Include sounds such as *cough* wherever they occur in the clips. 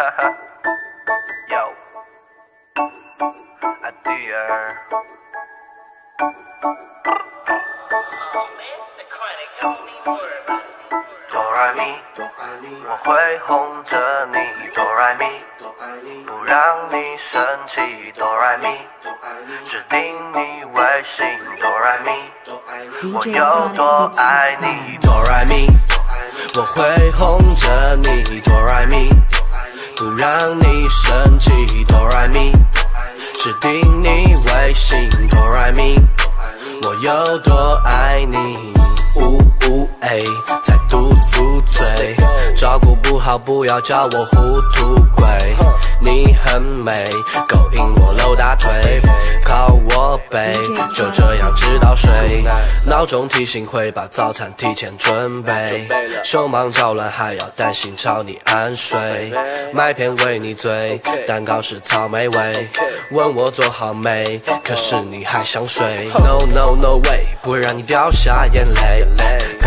*laughs* Yo, a dear. 哆来咪，我会哄着你。哆来咪，不让你生气。哆来咪，指定你微信。哆来咪，我有多爱你。哆来咪，我会哄着你。哆来咪，不让你生气。哆来咪，指定你微信。哆来咪，我有多爱你。呜呜哎，在嘟嘟嘴，照顾不好不要叫我糊涂鬼。你很美，勾引我露大腿，靠我背，就这样直到睡。闹钟提醒会把早餐提前准备，手忙脚乱还要担心吵你安睡。麦片为你醉，蛋糕是草莓味，问我做好没？可是你还想睡？No No No way，不会让你掉下眼泪。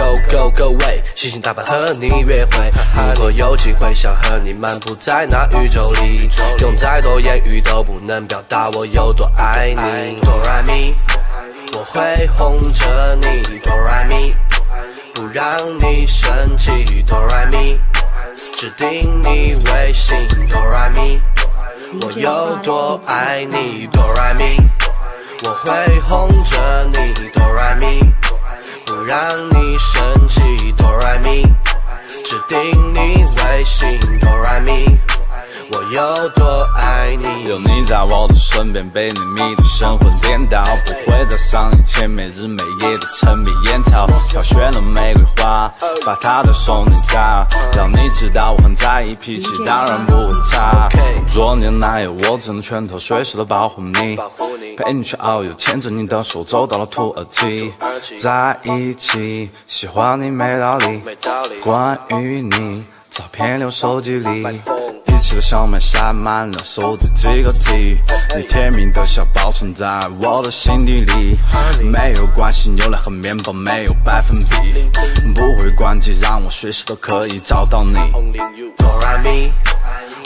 Go Go Go Way，细心打扮和你约会。如果有机会想和你漫步在那宇宙里，用再多言语都不能表达我有多爱你。哆来咪，我会哄着你。哆来咪，不让你生气。哆来咪，指定你微信。哆来咪，我有多爱你。哆来咪，我会哄着你。有多爱你。有你在我的身边，被你迷得神魂颠倒，不会再像以前每日每夜的沉迷烟草。挑选了玫瑰花，把它的送你家，让你知道我很在意，脾气当然不会差。多年来，有我枕着拳头，随时都保护你，陪你去遨游，牵着你的手走到了土耳其，在一起，喜欢你没道理，关于你，照片留手机里。一起的小麦塞满了数字几个 T，你甜蜜的笑保存在我的心底里。没有关系，牛奶和面包没有百分比，不会关机，让我随时都可以找到你。哆来咪，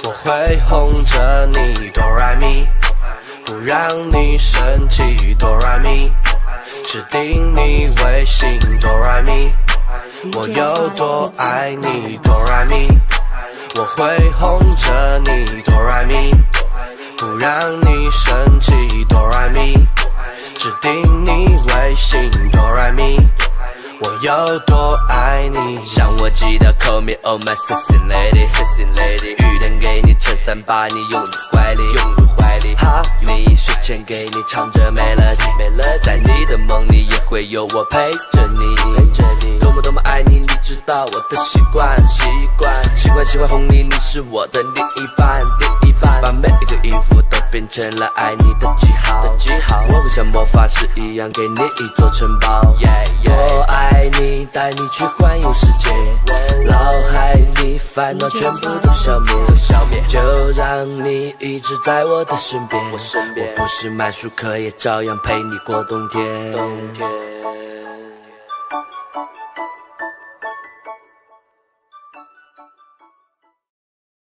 我会哄着你。哆来咪，不让你生气。哆来咪，指定你微信。哆来咪，我有多爱你。哆来咪，我会哄着你。哆来咪，不让你生气。哆来咪，指定你微信。哆来咪。我有多爱你？让我记得，Call me，Oh my sexy lady，sexy lady。雨天给你衬衫，把你拥入怀里，拥入怀里。哈，你睡前给你唱着 melody，melody。在你的梦里也会有我陪着你，陪着你。多么多么爱你，你知道我的习惯，喜欢哄你，你是我的另一半，另一半。把每一个衣服都变成了爱你的记号，的记号。我会像魔法师一样给你一座城堡，我爱你，带你去环游世界，脑海里烦恼全部都消灭，都消灭。就让你一直在我的身边，我身边。我不是买书课，也照样陪你过冬天。冬天。